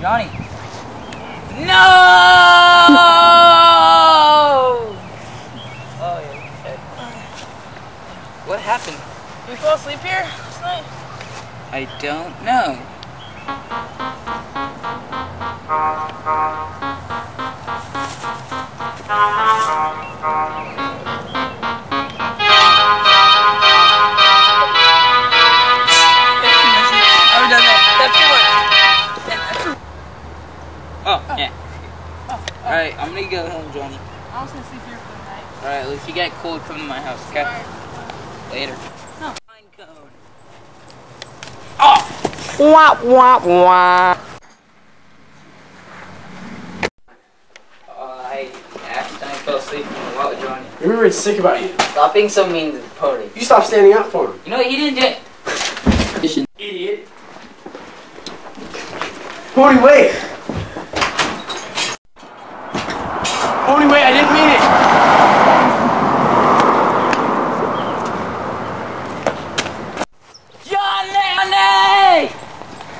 Johnny. No! Oh, yeah. What happened? Did you fall asleep here last night? I don't know. Oh, yeah. Alright, I'm gonna go home, Johnny. I was gonna sleep here for the night. Alright, well, if you get cold, come to my house, okay? Alright. Later. No. Pine cone. Oh! Wah wah wah. Oh, I accidentally fell asleep in the lot with Johnny. You're really sick about you. Stop being so mean to the pony. You stop standing up for him. You know what? He didn't do it. Idiot. Pony, wait. Pony, wait, I didn't mean it. Johnny!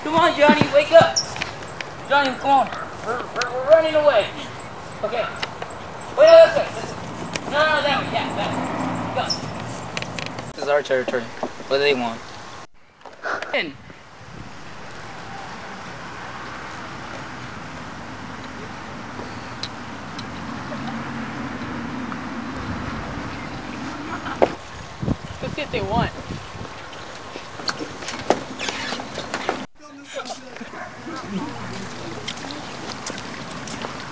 Come on, Johnny, wake up. Johnny, come on. We're, we're, we're running away. Okay. Wait, this way. This way. No, no, that way. Yeah, that way. Go. This is our territory. What do they want? In. Let's see what they want.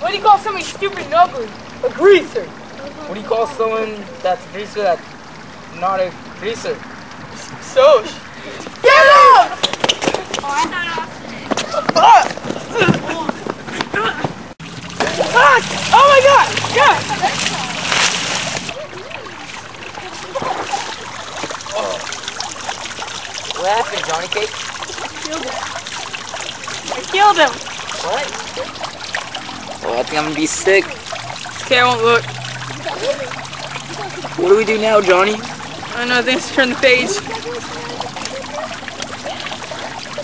What do you call somebody stupid and ugly? A greaser. What do you call someone that's a greaser that's not a greaser? So. Get up! Oh, I thought Austin. Ah! Oh my god! God! What happened, Johnny Cake? I killed him. I killed him. What? Well, I think I'm gonna be sick. Okay, I won't look. What do we do now, Johnny? I don't know, I think it's turn the page.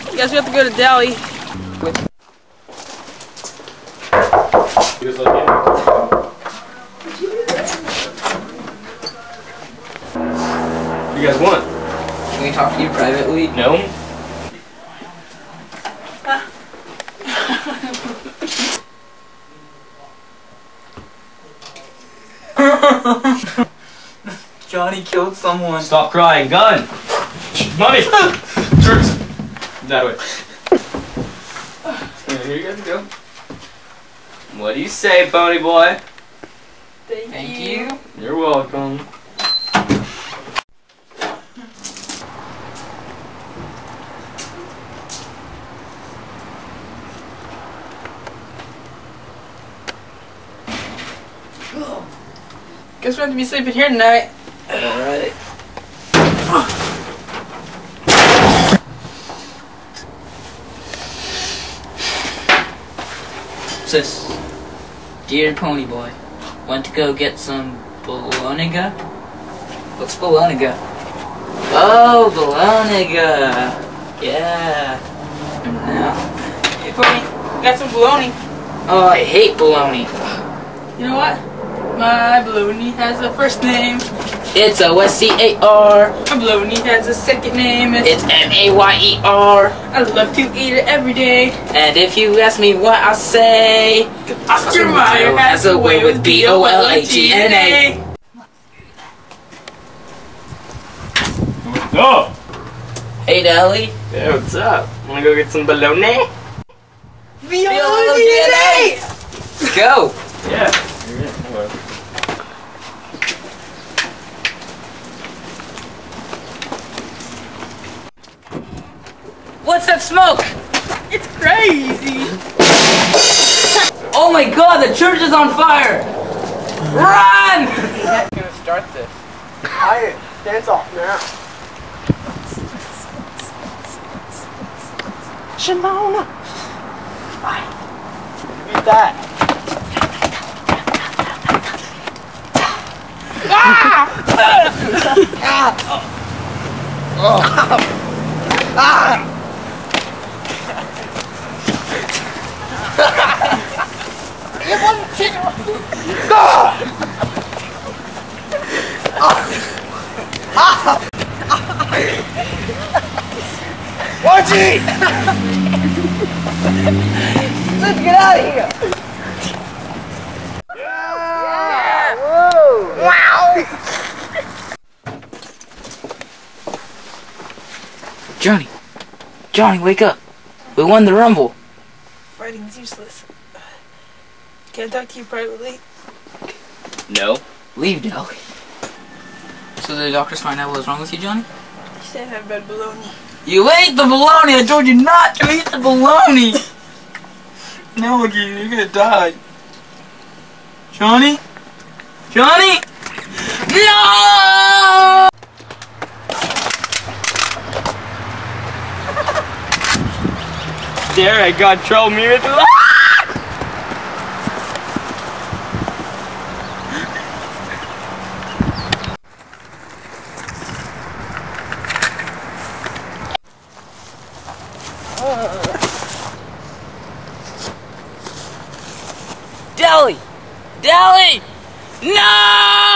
I Guess we have to go to Dally. What do you guys want? Can we talk to you privately? No. Johnny killed someone. Stop crying. Gun. Mommy. Jerks. That way. Here you guys go. What do you say, Ponyboy? Thank you. You're welcome. Guess we have to be sleeping here tonight. Alright. Sis, dear Ponyboy, want to go get some bologna? What's bologna? Oh, bologna! Yeah. Now, Hey, Pony, got some bologna. oh, I hate bologna. You know what? My bologna has a first name. It's O S C A R. My bologna has a second name. It's M A Y E R. I love to eat it every day. And if you ask me what I say, Oscar Mayer has a way with B O L A G N A. What's up? Hey, Dally. Yeah, what's up? Wanna go get some bologna? B O L L A G G N N A. Go. Yeah. What's that smoke? It's crazy. Oh my god, the church is on fire! Run! I'm gonna start this. Quiet. Dance off now. Shimona. Beat that. Ah! Ah! Ah! Let's get out of here. Johnny, Johnny, wake up. We won the rumble. Fighting's useless. Can I talk to you privately? No. Leave Dally. So the doctors find out what's wrong with you, Johnny? You said I have red bologna. You ate the bologna! I told you not to eat the bologna! now look you, you're gonna die. Johnny? Johnny? No! There, I got trouble me with Dally! Dally! No!